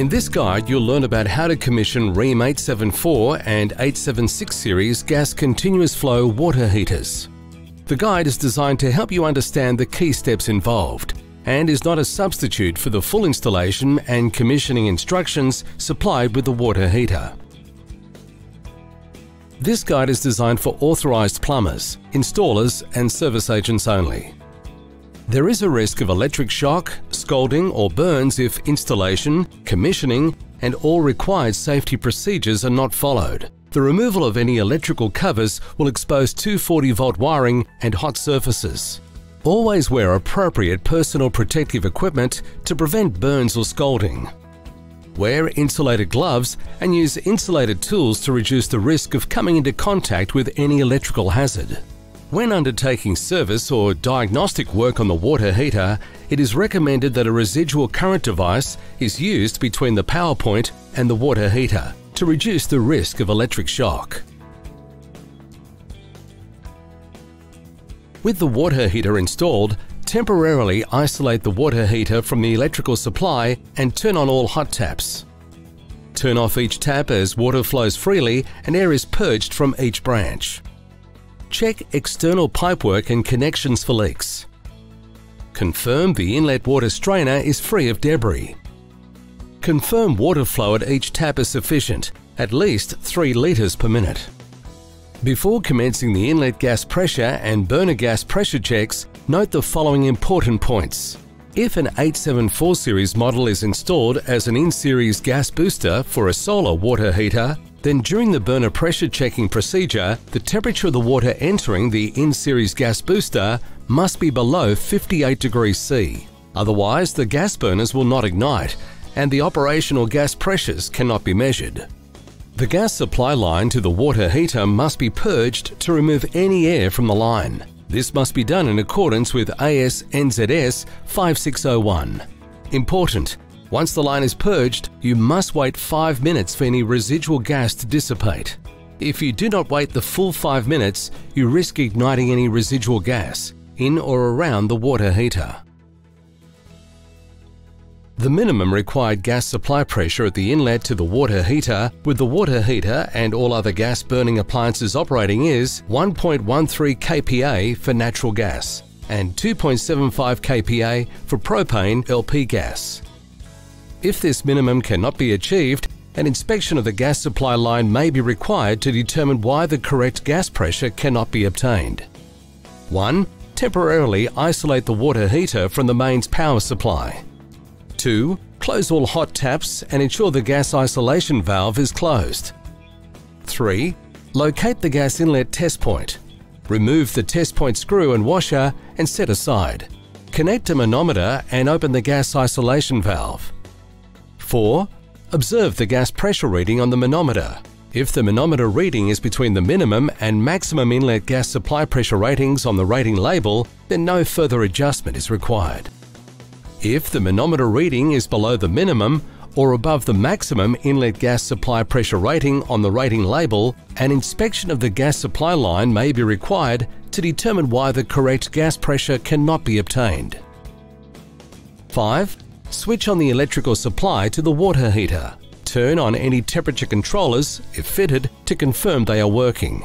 In this guide, you'll learn about how to commission Rheem 874 and 876 series gas continuous flow water heaters. The guide is designed to help you understand the key steps involved and is not a substitute for the full installation and commissioning instructions supplied with the water heater. This guide is designed for authorised plumbers, installers and service agents only. There is a risk of electric shock, scalding or burns if installation, commissioning and all required safety procedures are not followed. The removal of any electrical covers will expose 240 volt wiring and hot surfaces. Always wear appropriate personal protective equipment to prevent burns or scalding. Wear insulated gloves and use insulated tools to reduce the risk of coming into contact with any electrical hazard. When undertaking service or diagnostic work on the water heater, it is recommended that a residual current device is used between the power point and the water heater to reduce the risk of electric shock. With the water heater installed, temporarily isolate the water heater from the electrical supply and turn on all hot taps. Turn off each tap as water flows freely and air is purged from each branch. Check external pipework and connections for leaks. Confirm the inlet water strainer is free of debris. Confirm water flow at each tap is sufficient, at least 3 litres per minute. Before commencing the inlet gas pressure and burner gas pressure checks, note the following important points. If an 874 series model is installed as an in-series gas booster for a solar water heater, then during the burner pressure checking procedure, the temperature of the water entering the in-series gas booster must be below 58 degrees C. Otherwise, the gas burners will not ignite and the operational gas pressures cannot be measured. The gas supply line to the water heater must be purged to remove any air from the line. This must be done in accordance with AS NZS 5601. Important, once the line is purged, you must wait 5 minutes for any residual gas to dissipate. If you do not wait the full 5 minutes, you risk igniting any residual gas in or around the water heater. The minimum required gas supply pressure at the inlet to the water heater with the water heater and all other gas burning appliances operating is 1.13 kPa for natural gas and 2.75 kPa for propane LP gas. If this minimum cannot be achieved, an inspection of the gas supply line may be required to determine why the correct gas pressure cannot be obtained. 1. Temporarily isolate the water heater from the mains power supply. 2. Close all hot taps and ensure the gas isolation valve is closed. 3. Locate the gas inlet test point. Remove the test point screw and washer and set aside. Connect a manometer and open the gas isolation valve. 4. Observe the gas pressure reading on the manometer. If the manometer reading is between the minimum and maximum inlet gas supply pressure ratings on the rating label, then no further adjustment is required. If the manometer reading is below the minimum or above the maximum inlet gas supply pressure rating on the rating label, an inspection of the gas supply line may be required to determine why the correct gas pressure cannot be obtained. 5. Switch on the electrical supply to the water heater. Turn on any temperature controllers, if fitted, to confirm they are working.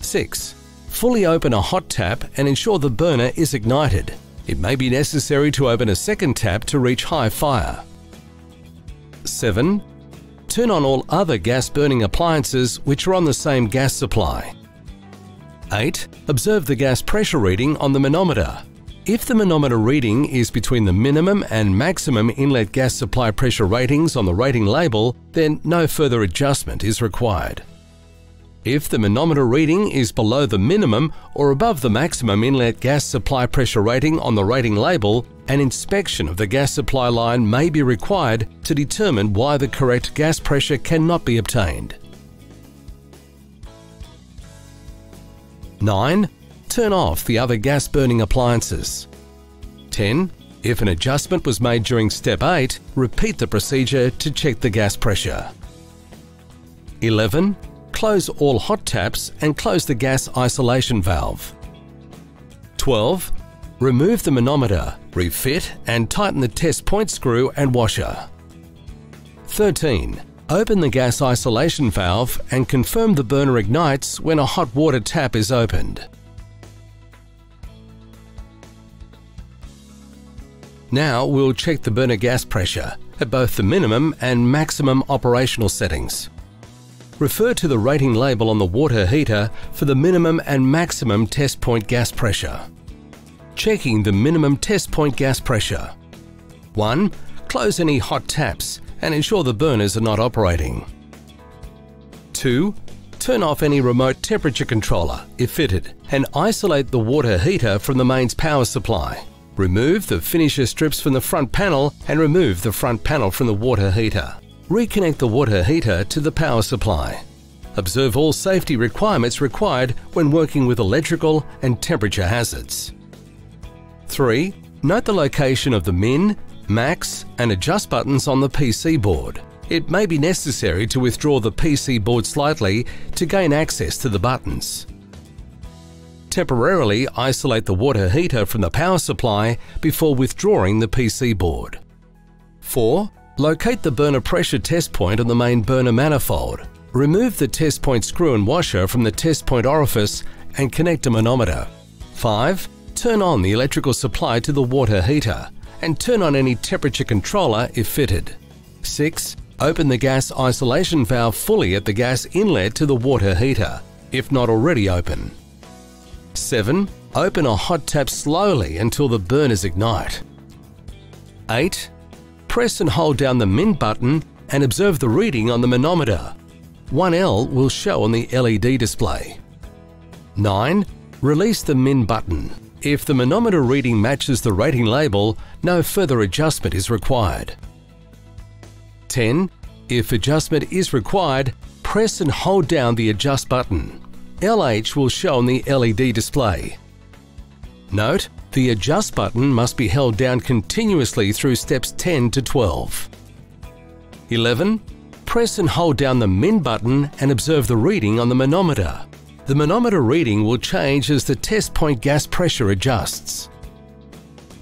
6. Fully open a hot tap and ensure the burner is ignited. It may be necessary to open a second tap to reach high fire. 7. Turn on all other gas burning appliances which are on the same gas supply. 8. Observe the gas pressure reading on the manometer. If the manometer reading is between the minimum and maximum inlet gas supply pressure ratings on the rating label, then no further adjustment is required. If the manometer reading is below the minimum or above the maximum inlet gas supply pressure rating on the rating label, an inspection of the gas supply line may be required to determine why the correct gas pressure cannot be obtained. 9 turn off the other gas burning appliances. 10. If an adjustment was made during step 8, repeat the procedure to check the gas pressure. 11. Close all hot taps and close the gas isolation valve. 12. Remove the manometer, refit and tighten the test point screw and washer. 13. Open the gas isolation valve and confirm the burner ignites when a hot water tap is opened. Now we'll check the burner gas pressure at both the minimum and maximum operational settings. Refer to the rating label on the water heater for the minimum and maximum test point gas pressure. Checking the minimum test point gas pressure. 1. Close any hot taps and ensure the burners are not operating. 2. Turn off any remote temperature controller, if fitted, and isolate the water heater from the mains power supply. Remove the finisher strips from the front panel and remove the front panel from the water heater. Reconnect the water heater to the power supply. Observe all safety requirements required when working with electrical and temperature hazards. 3. Note the location of the min, max and adjust buttons on the PC board. It may be necessary to withdraw the PC board slightly to gain access to the buttons. Temporarily isolate the water heater from the power supply before withdrawing the PC board. 4. Locate the burner pressure test point on the main burner manifold. Remove the test point screw and washer from the test point orifice and connect a manometer. 5. Turn on the electrical supply to the water heater and turn on any temperature controller if fitted. 6. Open the gas isolation valve fully at the gas inlet to the water heater, if not already open. 7. Open a hot tap slowly until the burners ignite. 8. Press and hold down the min button and observe the reading on the manometer. 1L will show on the LED display. 9. Release the min button. If the manometer reading matches the rating label, no further adjustment is required. 10. If adjustment is required, press and hold down the adjust button. LH will show on the LED display. Note, the adjust button must be held down continuously through steps 10 to 12. 11. Press and hold down the min button and observe the reading on the manometer. The manometer reading will change as the test point gas pressure adjusts.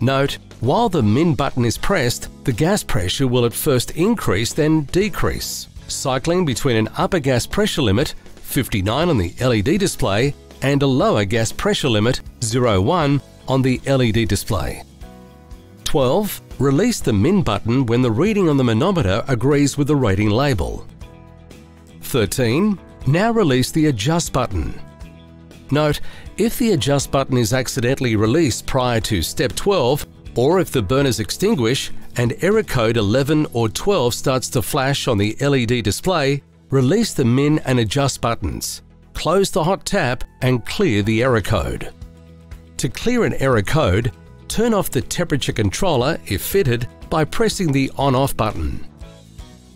Note, while the min button is pressed, the gas pressure will at first increase then decrease, cycling between an upper gas pressure limit 59 on the LED display and a lower gas pressure limit 01 on the LED display. 12. Release the min button when the reading on the manometer agrees with the rating label. 13. Now release the adjust button. Note, if the adjust button is accidentally released prior to step 12, or if the burners extinguish and error code 11 or 12 starts to flash on the LED display, release the min and adjust buttons, close the hot tap and clear the error code. To clear an error code, turn off the temperature controller if fitted by pressing the on-off button.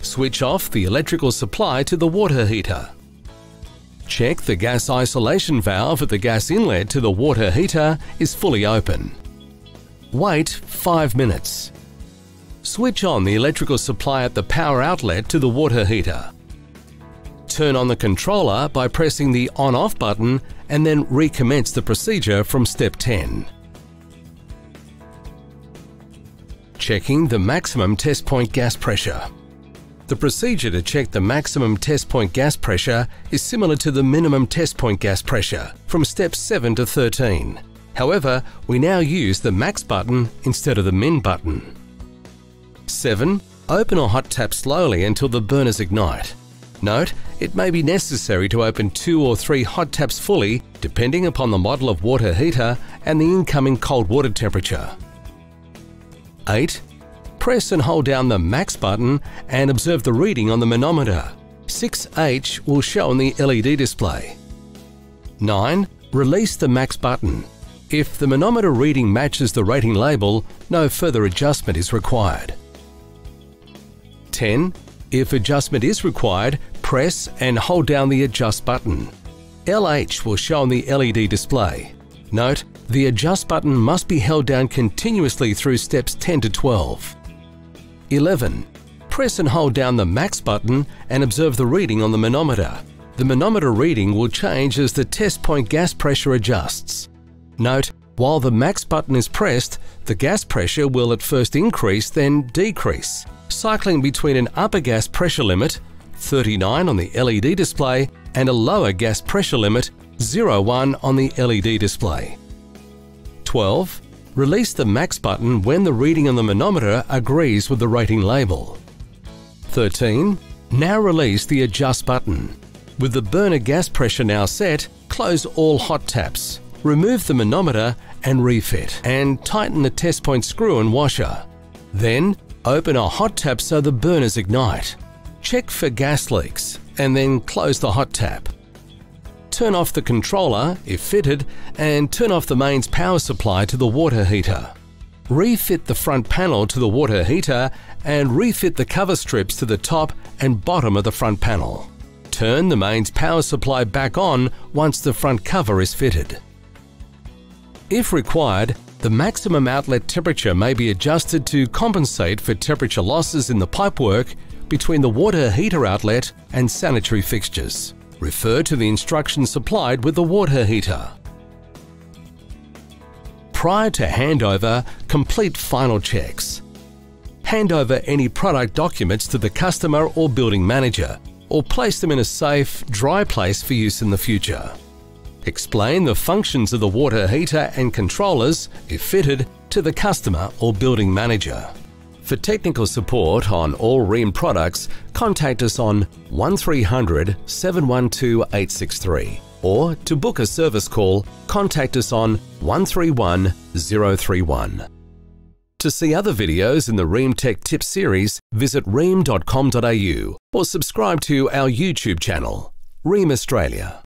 Switch off the electrical supply to the water heater. Check the gas isolation valve at the gas inlet to the water heater is fully open. Wait 5 minutes. Switch on the electrical supply at the power outlet to the water heater. Turn on the controller by pressing the on-off button and then recommence the procedure from step 10. Checking the maximum test point gas pressure. The procedure to check the maximum test point gas pressure is similar to the minimum test point gas pressure from steps 7 to 13. However, we now use the max button instead of the min button. 7. Open or hot tap slowly until the burners ignite. Note, it may be necessary to open two or three hot taps fully depending upon the model of water heater and the incoming cold water temperature. 8. Press and hold down the max button and observe the reading on the manometer. 6H will show on the LED display. 9. Release the max button. If the manometer reading matches the rating label, no further adjustment is required. 10. If adjustment is required, press and hold down the Adjust button. LH will show on the LED display. Note, the Adjust button must be held down continuously through steps 10 to 12. 11. Press and hold down the Max button and observe the reading on the manometer. The manometer reading will change as the test point gas pressure adjusts. Note, while the Max button is pressed, the gas pressure will at first increase then decrease, cycling between an upper gas pressure limit 39 on the LED display and a lower gas pressure limit 01 on the LED display. 12. Release the max button when the reading on the manometer agrees with the rating label. 13. Now release the adjust button. With the burner gas pressure now set, close all hot taps, remove the manometer and refit, and tighten the test point screw and washer. Then, open a hot tap so the burners ignite. Check for gas leaks and then close the hot tap. Turn off the controller, if fitted, and turn off the mains power supply to the water heater. Refit the front panel to the water heater and refit the cover strips to the top and bottom of the front panel. Turn the mains power supply back on once the front cover is fitted. If required, the maximum outlet temperature may be adjusted to compensate for temperature losses in the pipework between the water heater outlet and sanitary fixtures. Refer to the instructions supplied with the water heater. Prior to handover, complete final checks. Hand over any product documents to the customer or building manager, or place them in a safe, dry place for use in the future. Explain the functions of the water heater and controllers, if fitted, to the customer or building manager. For technical support on all Rheem products, contact us on 1300 712 863 or to book a service call, contact us on 131 031. To see other videos in the Rheem Tech Tips series, visit rheem.com.au or subscribe to our YouTube channel, Rheem Australia.